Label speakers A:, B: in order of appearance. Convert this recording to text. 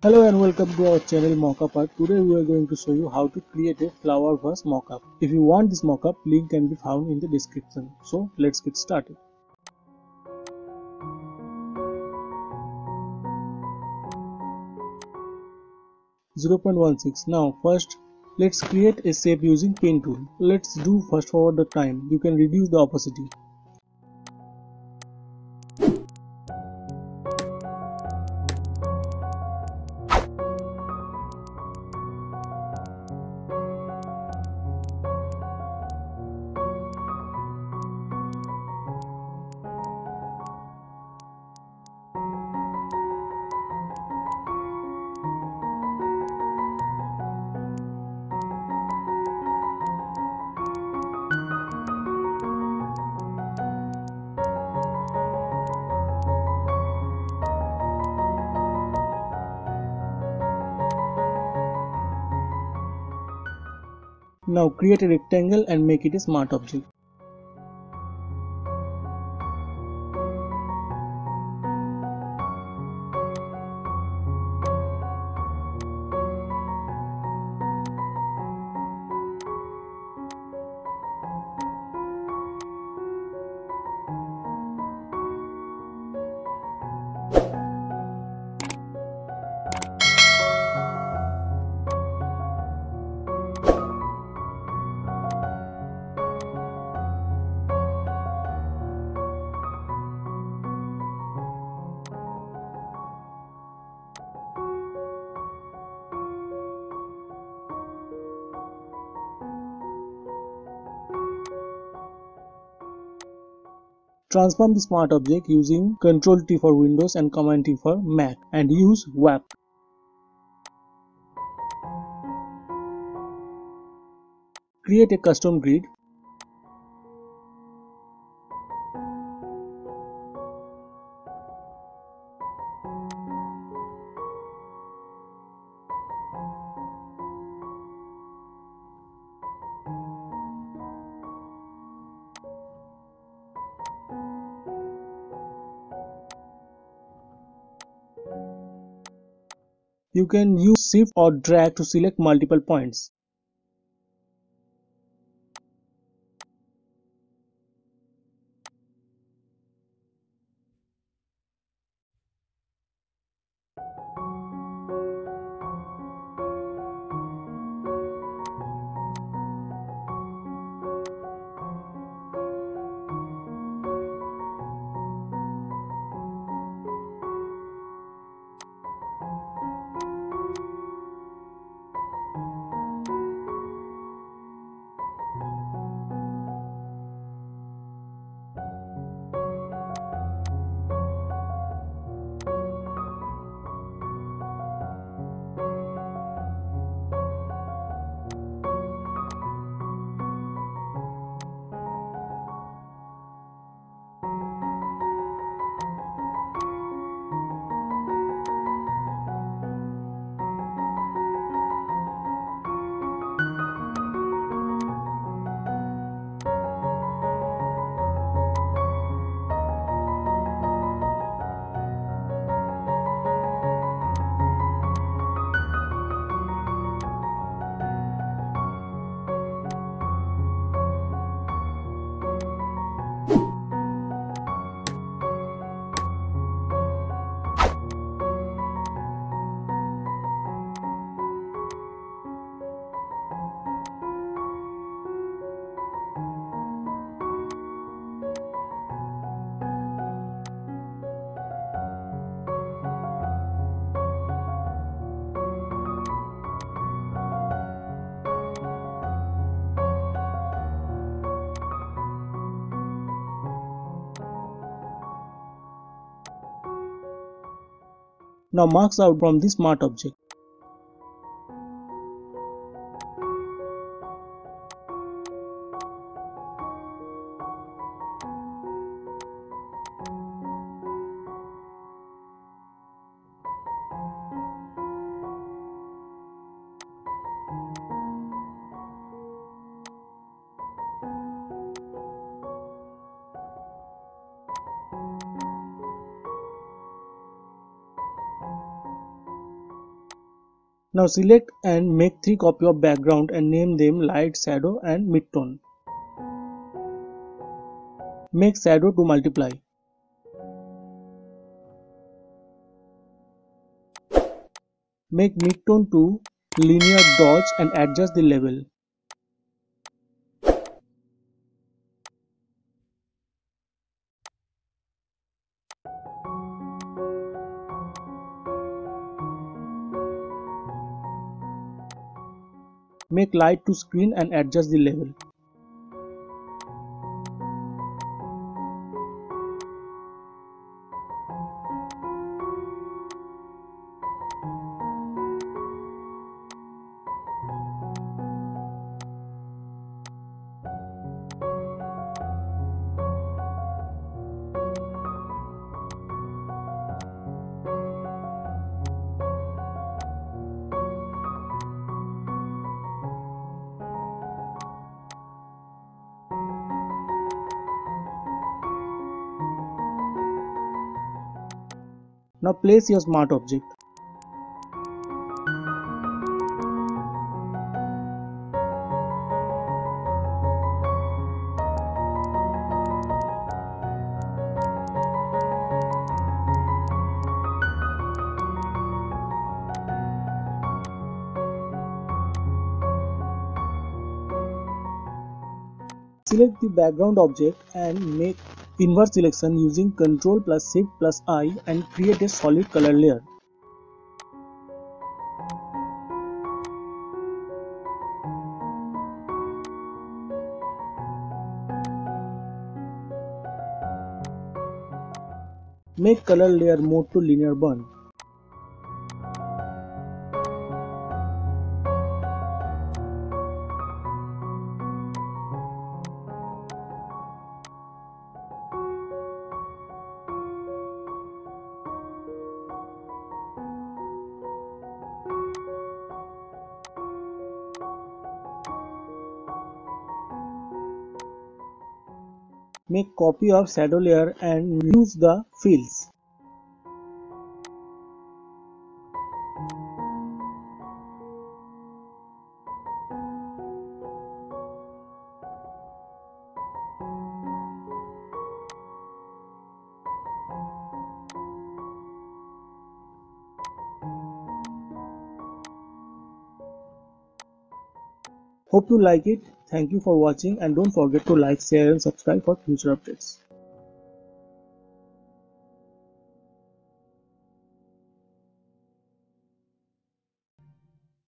A: Hello and welcome to our channel Mockup Art. Today we are going to show you how to create a flower vase mockup. If you want this mockup, link can be found in the description. So let's get started. Zero point one six. Now first let's create a shape using pen tool. Let's do fast forward the time. You can reduce the opacity. Now create a rectangle and make it a smart object. Transform the smart object using Ctrl T for Windows and Command T for Mac and use Warp. Create a custom grid. You can use shift or drag to select multiple points. Now marks out from the smart object. Now select and make three copy of background and name them light, shadow and midtone. Make shadow to multiply. Make midtone to linear dodge and adjust the level. Make light to screen and adjust the level. Now place your smart object. Select the background object and make invert selection using Ctrl plus Shift plus I and create a solid color layer. Make color layer mode to linear burn. Make copy of shadow layer and use the fills. Hope you like it. Thank you for watching and don't forget to like, share and subscribe for future updates.